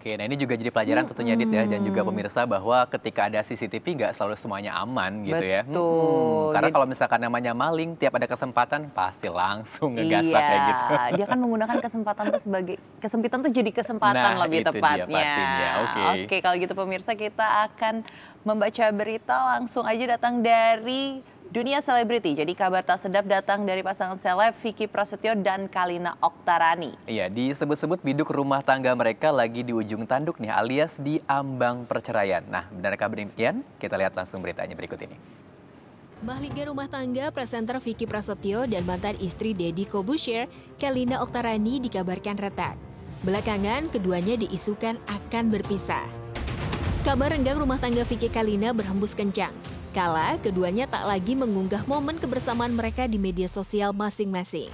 Oke, nah ini juga jadi pelajaran hmm. tentunya Dit ya dan juga pemirsa bahwa ketika ada CCTV nggak selalu semuanya aman gitu ya. Betul. Hmm, karena kalau misalkan namanya maling, tiap ada kesempatan pasti langsung ngegasak iya, kayak gitu. Dia kan menggunakan kesempatan itu sebagai kesempitan tuh jadi kesempatan nah, lebih tepatnya. Oke, okay. okay, kalau gitu pemirsa kita akan membaca berita langsung aja datang dari Dunia selebriti, jadi kabar tak sedap datang dari pasangan seleb Vicky Prasetyo dan Kalina Oktarani. Iya, disebut-sebut biduk rumah tangga mereka lagi di ujung tanduk nih, alias di ambang perceraian. Nah, benarkah demikian? Kita lihat langsung beritanya berikut ini. Mahliga rumah tangga presenter Vicky Prasetyo dan mantan istri Deddy Kobusher, Kalina Oktarani dikabarkan retak. Belakangan, keduanya diisukan akan berpisah. Kabar renggang rumah tangga Vicky Kalina berhembus kencang. Kala keduanya tak lagi mengunggah momen kebersamaan mereka di media sosial masing-masing.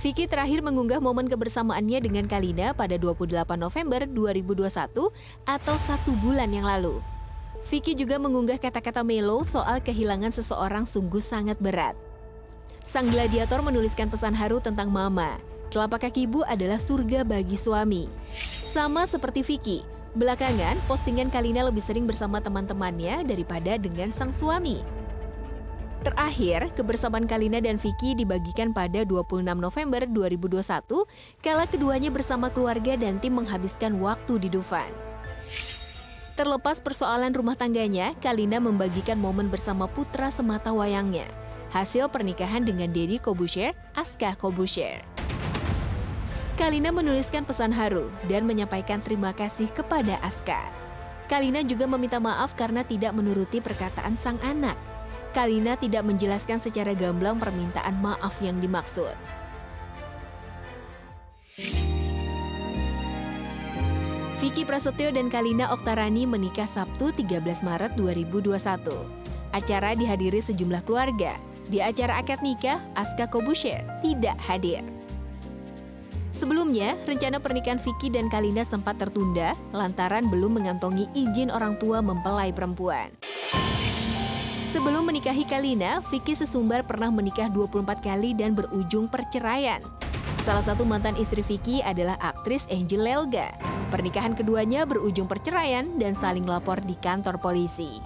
Vicky terakhir mengunggah momen kebersamaannya dengan Kalina pada 28 November 2021 atau satu bulan yang lalu. Vicky juga mengunggah kata-kata melo soal kehilangan seseorang sungguh sangat berat. Sang gladiator menuliskan pesan haru tentang mama. Telapak kaki ibu adalah surga bagi suami. Sama seperti Vicky, Belakangan, postingan Kalina lebih sering bersama teman-temannya daripada dengan sang suami. Terakhir, kebersamaan Kalina dan Vicky dibagikan pada 26 November 2021 kala keduanya bersama keluarga dan tim menghabiskan waktu di Dufan. Terlepas persoalan rumah tangganya, Kalina membagikan momen bersama putra semata wayangnya. Hasil pernikahan dengan Deddy Kobusher, Aska Kobusher. Kalina menuliskan pesan haru dan menyampaikan terima kasih kepada Aska. Kalina juga meminta maaf karena tidak menuruti perkataan sang anak. Kalina tidak menjelaskan secara gamblang permintaan maaf yang dimaksud. Vicky Prasetyo dan Kalina Oktarani menikah Sabtu 13 Maret 2021. Acara dihadiri sejumlah keluarga. Di acara akad nikah, Aska Kobusher tidak hadir. Sebelumnya, rencana pernikahan Vicky dan Kalina sempat tertunda lantaran belum mengantongi izin orang tua mempelai perempuan. Sebelum menikahi Kalina, Vicky sesumbar pernah menikah 24 kali dan berujung perceraian. Salah satu mantan istri Vicky adalah aktris Angel Lelga. Pernikahan keduanya berujung perceraian dan saling lapor di kantor polisi.